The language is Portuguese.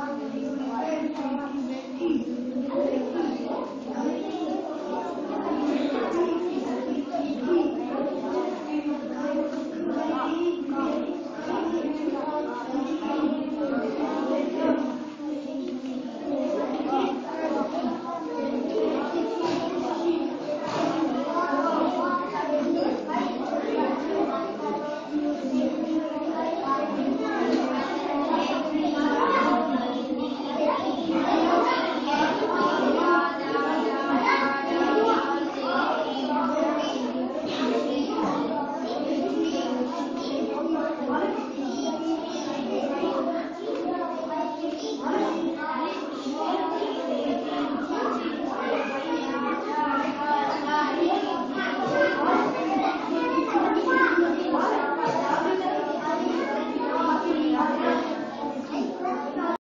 Amém.